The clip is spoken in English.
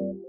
you